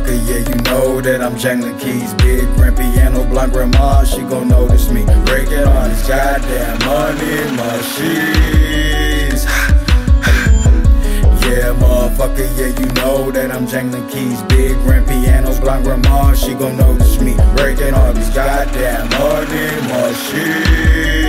motherfucker, yeah, you know that I'm jangling keys. Big grand piano, blind grandma, she gon' notice me. Breaking all these goddamn money machines. yeah, motherfucker, yeah, you know that I'm jangling keys. Big grand piano, blind grandma, she gon' notice me. Breaking all these goddamn money machines.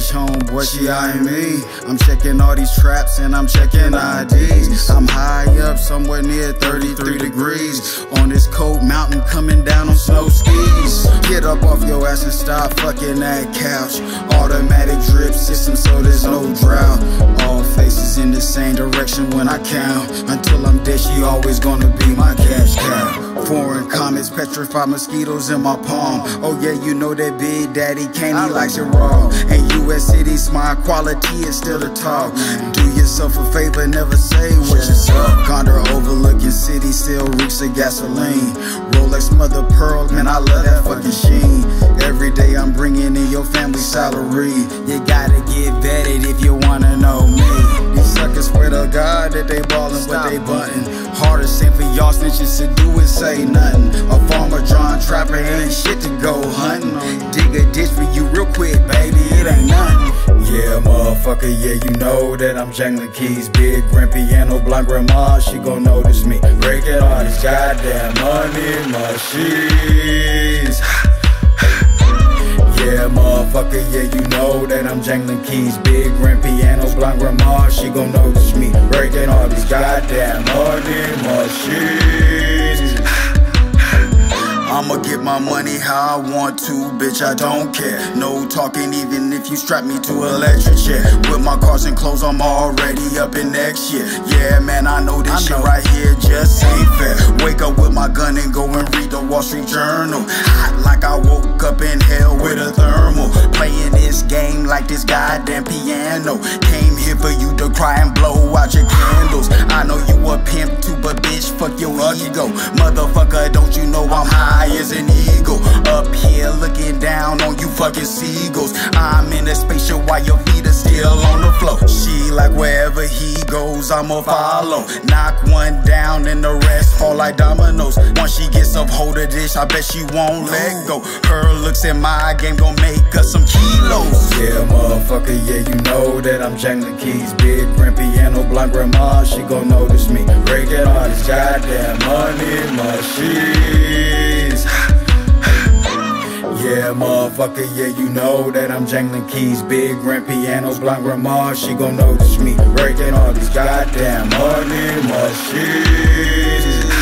Your bitch home, boy, she eyeing me. I'm checking all these traps and I'm checking IDs. I'm high up, somewhere near 33 degrees. On this cold mountain, coming down on snow skis. Get up off your ass and stop fucking that couch. Automatic drip system, so there's no drought. Direction when I count. Until I'm dead, she always gonna be my cash cow. Foreign comets, petrified mosquitoes in my palm. Oh yeah, you know that Big Daddy he likes it raw. And US cities, my quality is still the talk. Do yourself a favor, never say what you saw. Condor overlooking city, still reeks of gasoline. Rolex mother pearl, man, I love that fucking sheen. Every day I'm bringing in your family salary. You gotta get vetted if you wanna know me. Suckers swear to God that they ballin', but they buntin'. Harder same for y'all snitches to do it, say nothing. A farmer drawn trapper ain't shit to go hunting. Dig a ditch for you real quick, baby, it ain't nothing. Yeah, motherfucker, yeah, you know that I'm jangling keys. Big grand piano, blind grandma, she gon' notice me. Breaking all this goddamn money machines. Yeah, motherfucker, yeah, you know that I'm jangling keys. Big grand pianos, blind grandma, she gon' notice me. Breaking all these goddamn money machines. I'ma get my money how I want to, bitch, I don't care. No talking, even if you strap me to an electric chair. With my cars and clothes, I'm already up in next year. Yeah, man, I know this shit right here just ain't fair. Wake up with my gun and go and read the Wall Street Journal. I goddamn piano. Came here for you to cry and blow out your candles. I know you a pimp too, but bitch, fuck your ego. Motherfucker, don't you know I'm high as an eagle? Up here looking down on you fucking seagulls. I'm in a spaceship while your feet are still on the floor. She like wherever he goes, I'ma follow. Knock one down and the rest fall like dominoes. Once she gets up, hold of dish, I bet she won't let go. Her looks in my game gon' make us some kilos. Yeah, motherfucker, yeah, you know that I'm jangling keys. Big grand piano, blind grandma, she gon' notice me. Breaking all this goddamn money machines. Motherfucker, yeah, you know that I'm jangling keys. Big grand pianos, blind grandma, she gon' notice me. Breaking all these goddamn money machines.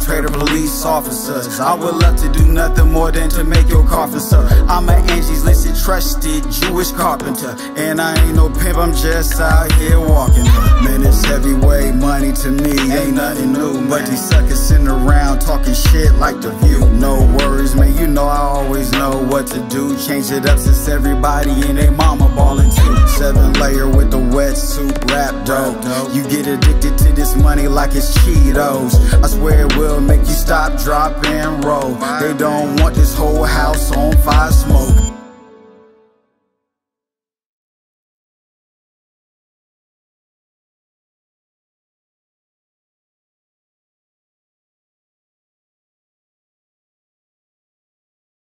Trader police officers. I would love to do nothing more than to make your coffin, sir. I'm an Angie's listed, trusted Jewish carpenter. And I ain't no pimp, I'm just out here walking. Man, it's heavyweight money to me, ain't nothing new. But these suckers sitting around talking shit like the view. No worries, man, you know I always know what to do. Change it up since everybody and they mama ballin' too. Seven layer with the wetsuit wrap dope. You get addicted to this money like it's Cheetos. I swear it will make you stop, drop, and roll. They don't want this whole house on fire smoke.